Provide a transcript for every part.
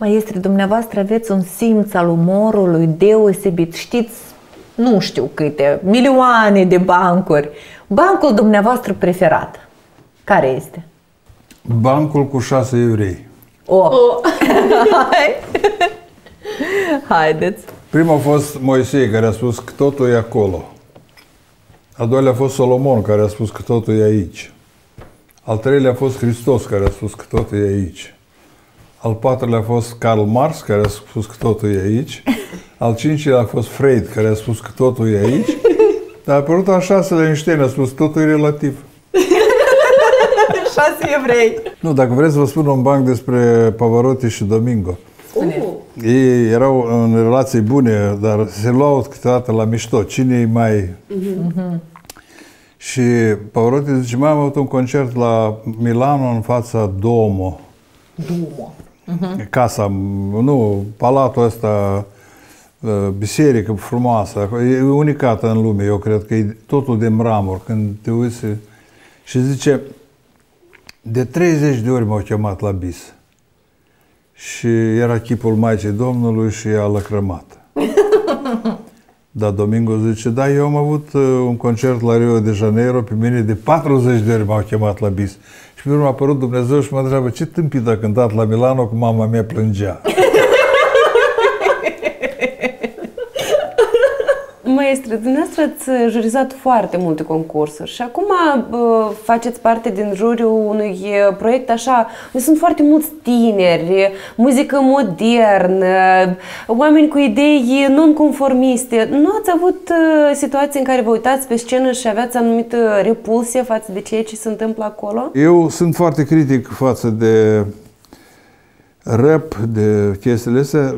Maestri, dumneavoastră aveți un simț al umorului deosebit. Știți, nu știu câte, milioane de bancuri. Bancul dumneavoastră preferat, care este? Bancul cu șase evrei. O, oh. Hai. haideți. Primul a fost Moisei, care a spus că totul e acolo. Al doilea a fost Solomon, care a spus că totul e aici. Al treilea a fost Hristos, care a spus că totul e aici. Al patrulea a fost Karl Marx, care a spus că totul e aici. Al cincilea a fost Freud, care a spus că totul e aici. Dar a apărut al șaselea Einstein, a spus că totul e relativ. Șase evrei. Nu, dacă vreți să vă spun un banc despre Pavarotti și Domingo. Spune. Ei erau în relații bune, dar se luau câteodată la mișto. Cine e mai... Și Pavarotti zice, mai am avut un concert la Milano în fața Duomo. Dumo. Casa, nu, palatul ăsta, uh, biserică frumoasă, e unicată în lume, eu cred că e totul de mramor. Când te uiți și zice, de 30 de ori m-au chemat la bis. Și era chipul Maicii Domnului și a lăcrămat. Dar Domingo zice, da, eu am avut uh, un concert la Rio de Janeiro, pe mine de 40 de ori m-au chemat la bis. Și pe urmă a apărut Dumnezeu și mă întreabă, ce tâmpit a cântat la Milano, cu mama mea plângea. Maestre, dumneavoastră ați jurizat foarte multe concursuri și acum uh, faceți parte din juriul unui uh, proiect așa, unde sunt foarte mulți tineri, muzică modernă, oameni cu idei non-conformiste. Nu ați avut uh, situații în care vă uitați pe scenă și aveați anumită repulsie față de ceea ce se întâmplă acolo? Eu sunt foarte critic față de rap, de chestiile astea.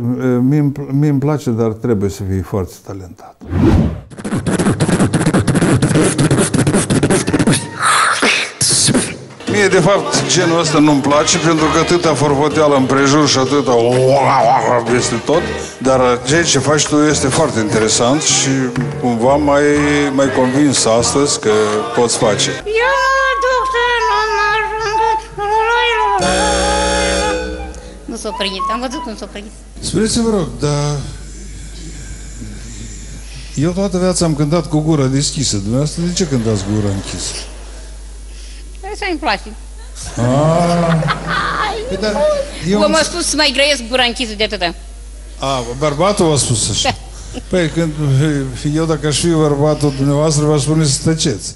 Mie, mie îmi place, dar trebuie să fii foarte talentat. Mie, de fapt, genul ăsta nu-mi place pentru că atâta forfoteală împrejur și atâta este tot, dar ceea ce faci tu este foarte interesant și cumva mai, mai convins astăzi că poți face. Eu Nu s-o prins, am văzut cum s-o prins. Spuneți-vă, rog, dar eu toată viața am cântat cu gura deschisă. Dumneavoastră de ce cântați cu gura închisă? Asta îmi place. Păi, dar eu... Eu m-a spus să mai grăiesc gura închisă de atâta. A, bărbatul v-a spus așa. Păi, când eu dacă aș fi bărbatul dumneavoastră, v-aș spune să tăceți.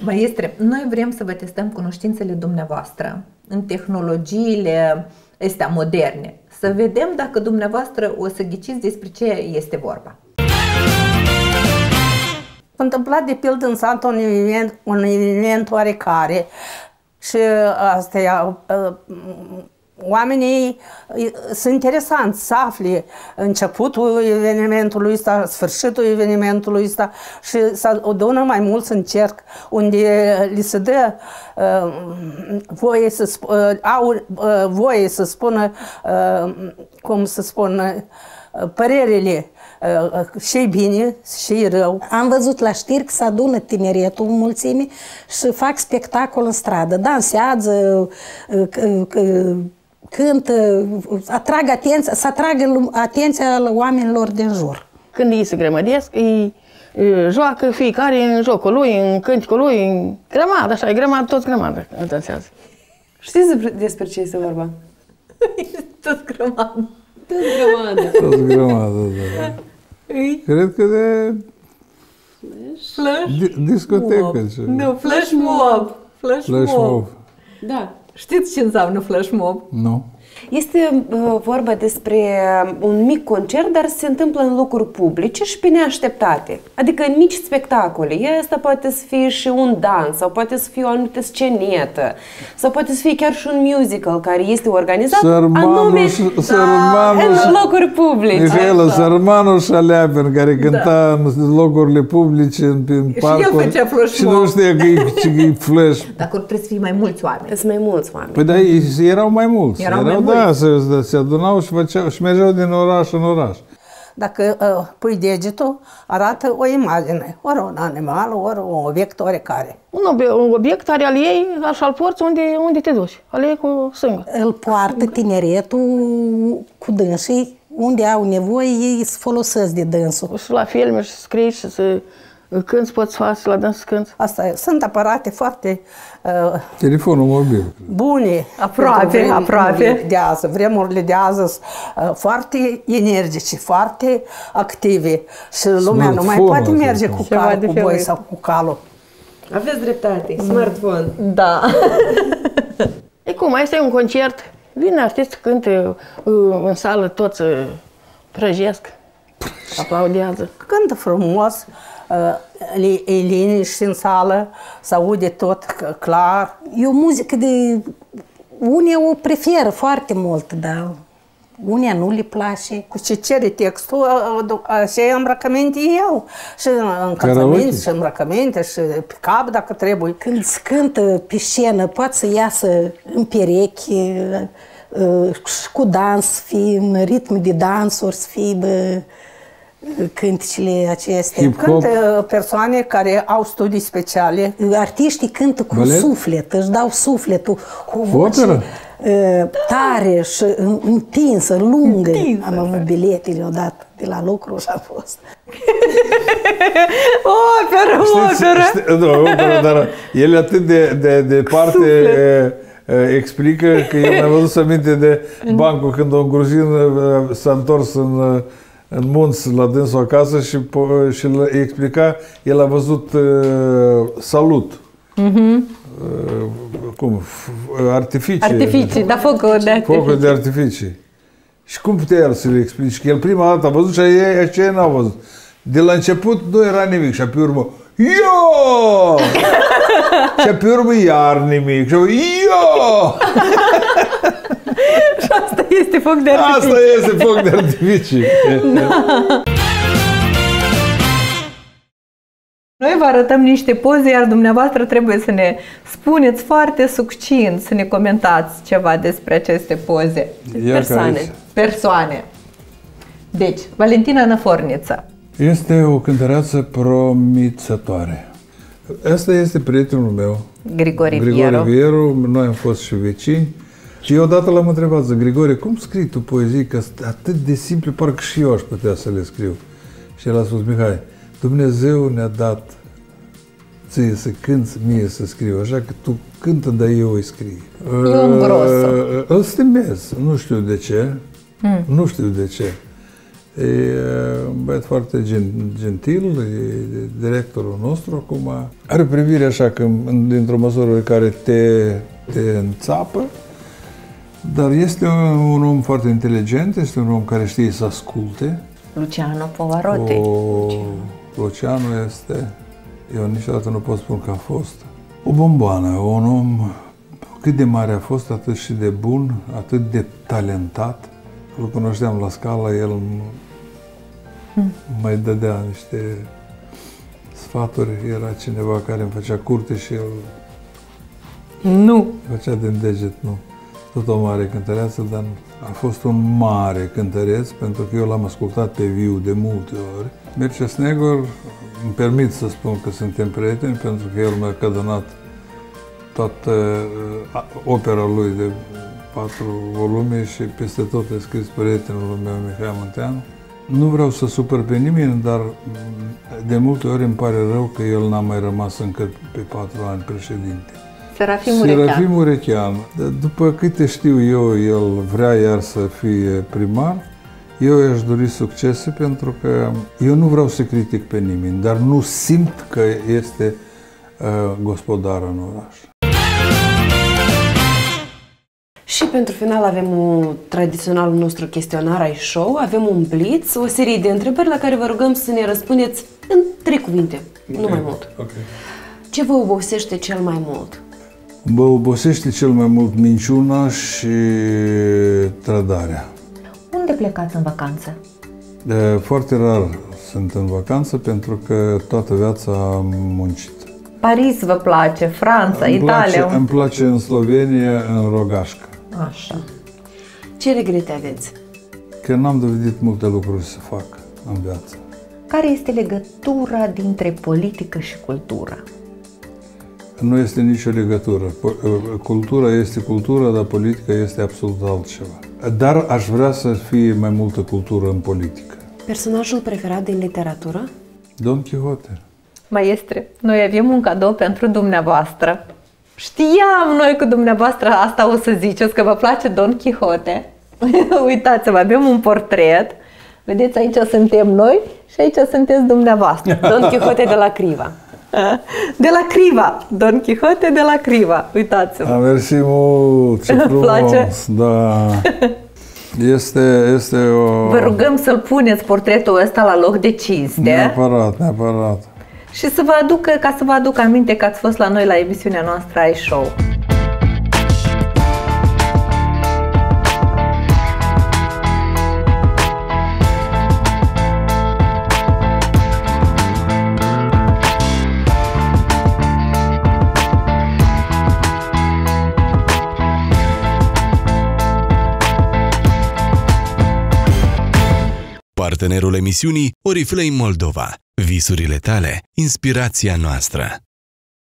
Maestre, noi vrem să vă testăm cunoștințele dumneavoastră în tehnologiile astea moderne. Să vedem dacă dumneavoastră o să ghiciți despre ce este vorba. S-a întâmplat de pildă în sat un eveniment, un eveniment oarecare și asta e, uh, oamenii uh, sunt interesanți să afle începutul evenimentului ăsta, sfârșitul evenimentului ăsta și să adună mai mult în cerc unde li se dă uh, voie să, sp- uh, au uh, voie să spună, uh, cum să spun, uh, părerile uh, și bine și rău. Am văzut la știri că se adună tineretul în mulțime și fac spectacol în stradă, dansează, c- c- cântă, atrag atenția, să atragă lu- atenția oamenilor din jur. Când ei se grămădesc, ei e, joacă fiecare în jocul lui, în cânticul lui, în grămadă, așa, e grămadă, toți grămadă dansează. Știți despre, despre ce este vorba? Tot grămadă. Tot grămadă. Toți grămadă, da. Cred că de Flash di- discotecă. mob. ce- Nu, flash mob. Flash, Flash mob. mob. Da. Știți ce înseamnă flash mob? Nu. Este uh, vorba despre un mic concert, dar se întâmplă în locuri publice și pe neașteptate. Adică în mici spectacole. Asta poate să fie și un dans, sau poate să fie o anumită scenetă, sau poate să fie chiar și un musical care este organizat Sărmanul anume și- sărmanul în și- locuri publice. Mihaela Sărmanul și Aleapen, care cânta în locurile publice, în, în el parcuri. făcea flash Și nu mob. știa că e, ce e flash. Dar trebuie să fie mai mulți oameni. Sunt mai mulți oameni. Păi da, ei erau mai mulți. Erau erau mai da, se, se adunau și, făceau, și mergeau din oraș în oraș. dacă uh, pui degetul, arată o imagine, ori un animal, ori un obiect oricare. Un, obie- un obiect are al ei, așa îl porți unde, unde te duci. Al ei cu sângă. Îl poartă tineretul cu dânsii, unde au nevoie ei să folosesc de dânsul. Și la filme și să scrii și să cânti, poți face la dans să cânti. Asta e. Sunt aparate foarte uh, Telefonul mobil. bune. Aproape, pentru vremurile aproape. De azi. Vremurile de azi sunt uh, foarte energice, foarte active și lumea nu mai Smartphone-ul poate ăsta, merge sau- cu Ceva cal, de cu felul boi ăsta. sau cu calul. Aveți dreptate, smartphone. Da. E cum, mai este un concert, vine artist, cântă uh, în sală, toți uh, prăjesc, aplaudează. Cântă frumos, uh, li- e liniște în sală, se aude tot c- clar. E o muzică de... Unii o preferă foarte mult, dar unii nu le place. Cu ce cere textul, uh, uh, așa e îmbrăcăminte eu. Și încălțăminte, Karaoke. și îmbrăcăminte, și pe cap dacă trebuie. Când se cântă pe scenă, poate să iasă în pereche, uh, și cu dans, să fie în ritm de dansuri, să fie bă, cântecele acestea. Hip hop. Cântă persoane care au studii speciale. Artiștii cântă cu Balet? suflet, își dau sufletul, cu o voce Operă? uh, tare și în- întinsă, lungă. Am avut biletele odată de la lucru și a fost. Operă, operă. Știi- Nu, operă, dar el atât de, de, de parte e, e, explică că eu mi-am văzut să minte de bancul când un gruzin e, s-a întors în, e, în munți la dânsul acasă și, po- și îl explica, el a văzut e, salut. E, cum? F- Artificii. Artificii, da, focul de Focul artificii. de artificii. Și cum putea el să le explici? Că el prima dată a văzut și ei, și ei n-au văzut. De la început nu era nimic și pe urmă, yo! și pe urmă iar nimic. Și apoi, yo! Asta este foc de artificii. Asta este foc de artificii. Noi vă arătăm niște poze, iar dumneavoastră trebuie să ne spuneți foarte succint, să ne comentați ceva despre aceste poze. Ia Persoane. care- Persoane. Deci, Valentina Năforniță. Este o cântăreață promițătoare. Asta este prietenul meu, Grigore Grigore Vieru. Vieru, noi am fost și vecini. Și eu odată l-am întrebat, zic, Grigore, cum scrii tu poezii? Că sunt atât de simple, parcă și eu aș putea să le scriu. Și el a spus, Mihai, Dumnezeu ne-a dat ție să cânți, mie să scriu, așa că tu cântă, dar eu îi scrii. Eu îngrosă. Uh, Îl stimez, nu știu de ce, nu știu de ce. E uh, un băiat foarte gen, gentil, e directorul nostru acum. Are privire așa că în- dintr-o măsură care te, te înțapă, dar este un, un om foarte inteligent, este un om care știe să asculte. Luciano Pavarotti. O, Luciano este, eu niciodată nu pot spune că a fost o bomboană, un om cât de mare a fost, atât și de bun, atât de talentat. Îl cunoșteam la scala, el m- mai dădea niște sfaturi, era cineva care îmi făcea curte și el Nu. făcea din deget, nu. Tot o mare cântăreață, dar a fost un mare cântăreț, pentru că eu l-am ascultat pe viu de multe ori. Mircea Snegor, îmi permit să spun că suntem prieteni, pentru că el mi-a cădănat toată uh, opera lui de patru volume și peste tot a scris prietenul meu, Mihai Munteanu. Nu vreau să supăr pe nimeni, dar mm, de multe ori îmi pare rău că el n-a mai rămas încă pe patru ani președinte. Serafim Murechean. Serafim Urechean. Dar După câte știu eu, el vrea iar să fie primar. Eu i-aș dori succese pentru că eu nu vreau să critic pe nimeni, dar nu simt că este uh, gospodar în oraș. Și pentru final avem un tradiționalul nostru chestionar ai show, avem un blitz, o serie de întrebări la care vă rugăm să ne răspundeți în trei cuvinte, nu mai mult. Okay. Ce vă obosește cel mai mult? Mă obosește cel mai mult minciuna și trădarea. Unde plecați în vacanță? De foarte rar sunt în vacanță pentru că toată viața am muncit. Paris vă place, Franța, Îmi place, Italia? îmi place în Slovenia, în Rogașca. Așa. Ce regrete aveți? Că n-am dovedit multe lucruri să fac. în viață. Care este legătura dintre politică și cultură? Nu este nicio legătură. Po- uh, Cultura este cultură, dar politica este absolut altceva. Dar aș vrea să fie mai multă cultură în politică. Personajul preferat din literatură? Don Quixote. Maestre, noi avem un cadou pentru dumneavoastră. Știam noi cu dumneavoastră asta o să ziceți, că vă place Don Quixote. Uitați-vă, avem un portret. Vedeți, aici suntem noi și aici sunteți dumneavoastră. Don Quixote de la Criva. De la Criva. Don Quixote de la Criva. Uitați-vă. A, mersi mult, ce Îmi frumos. place? Da. Este, este o... Vă rugăm să-l puneți portretul ăsta la loc de cinste Neapărat, neapărat. și să vă aducă, ca să vă aduc aminte că ați fost la noi la emisiunea noastră iShow. Partenerul emisiunii Oriflame Moldova. Visurile tale, inspirația noastră.